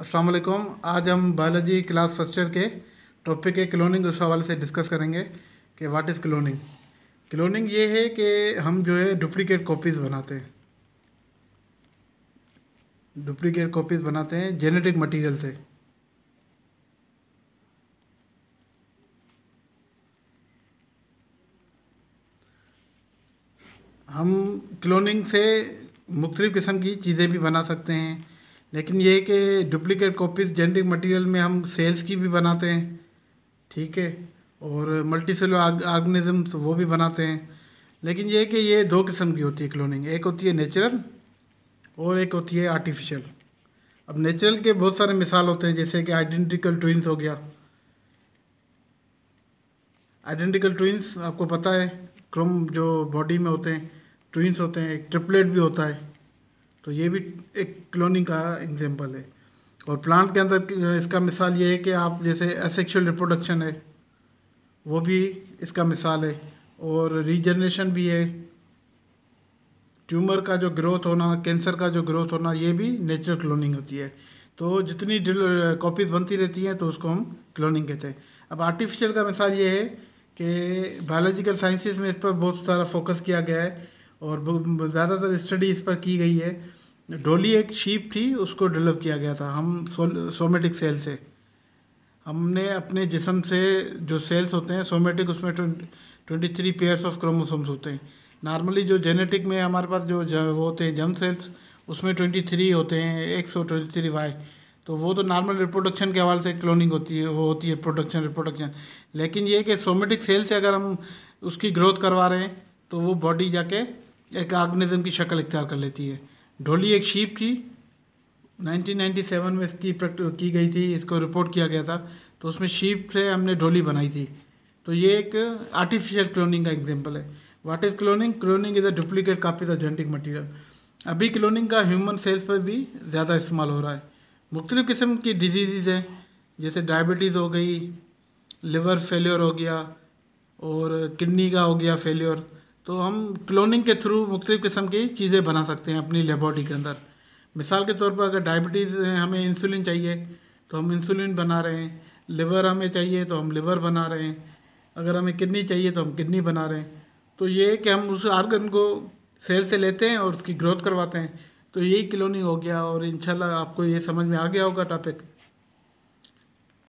अस्सलाम वालेकुम आज हम बायोलॉजी क्लास फ़र्स्ट ईयर के टॉपिक है क्लोनिंग, उस हवाले से डिस्कस करेंगे कि व्हाट इज़ क्लोनिंग क्लोनिंग ये है कि हम जो है डुप्लीकेट कॉपीज़ बनाते हैं। डुप्लीकेट कॉपीज़ बनाते हैं जेनेटिक मटेरियल से। हम क्लोनिंग से मुख्तलिफ़ किस्म की चीज़ें भी बना सकते हैं। लेकिन ये कि डुप्लीकेट कॉपीज़ जेनेटिक मटेरियल में हम सेल्स की भी बनाते हैं, ठीक है? और मल्टी सेलर ऑर्गेनिज़म्स वो भी बनाते हैं। लेकिन ये कि ये दो किस्म की होती है क्लोनिंग एक होती है नेचुरल और एक होती है आर्टिफिशियल अब नेचुरल के बहुत सारे मिसाल होते हैं, जैसे कि आइडेंटिकल ट्विंस हो गया। आइडेंटिकल ट्विंस आपको पता है क्रोम जो बॉडी में होते हैं ट्विंस होते हैं, एक ट्रिपलेट भी होता है। तो ये भी एक क्लोनिंग का एग्जांपल है। और प्लांट के अंदर इसका मिसाल ये है कि आप जैसे असेक्शुअल रिप्रोडक्शन है, वो भी इसका मिसाल है। और रीजनरेशन भी है। ट्यूमर का जो ग्रोथ होना कैंसर का जो ग्रोथ होना, ये भी नेचुरल क्लोनिंग होती है। तो जितनी कॉपीज़ बनती रहती हैं तो उसको हम क्लोनिंग कहते हैं। अब आर्टिफिशियल का मिसाल ये है कि बायोलॉजिकल साइंसेस में इस पर बहुत सारा फोकस किया गया है। और ज़्यादातर स्टडी इस पर की गई है। डोली एक शीप थी, उसको डेवलप किया गया था, हम सोमेटिक सेल से। हमने अपने जिसम से जो सेल्स होते हैं सोमेटिक उसमें twenty three pairs of chromosomes होते हैं। नॉर्मली जो जेनेटिक में हमारे पास जो वो होते हैं जम सेल्स उसमें ट्वेंटी थ्री होते हैं एक्स और ट्वेंटी थ्री वाई तो वो तो नॉर्मल रिप्रोडक्शन के हवाले से क्लोनिंग होती है, वो होती है प्रोडक्शन रिप्रोडक्शन लेकिन ये कि सोमेटिक सेल से अगर हम उसकी ग्रोथ करवा रहे हैं तो वो बॉडी जाके एक ऑर्गेनिज्म की शक्ल इख्तियार कर लेती है। ढोली एक शीप थी। 1997 में इसकी की गई थी, इसको रिपोर्ट किया गया था। तो उसमें शीप से हमने ढोली बनाई थी। तो ये एक आर्टिफिशियल क्लोनिंग का एग्जांपल है। What is cloning cloning is a duplicate copy the genetic material अभी क्लोनिंग का ह्यूमन सेल्स पर भी ज़्यादा इस्तेमाल हो रहा है। मुख्तलिफ़ किस्म की डिज़ीज़ हैं, जैसे डायबिटीज़ हो गई लिवर फेलियर हो गया, और किडनी का हो गया फेलियर तो हम क्लोनिंग के थ्रू मुख्तलिफ़ किस्म की चीज़ें बना सकते हैं अपनी लेबॉडी के अंदर। मिसाल के तौर पर अगर डायबिटीज़ हमें इंसुलिन चाहिए तो हम इंसुलिन बना रहे हैं। लिवर हमें चाहिए तो हम लिवर बना रहे हैं। अगर हमें किडनी चाहिए तो हम किडनी बना रहे हैं। तो ये कि हम उस आर्गन को सेल से लेते हैं और उसकी ग्रोथ करवाते हैं। तो यही क्लोनिंग हो गया और इंशाल्लाह आपको ये समझ में आ गया होगा टॉपिक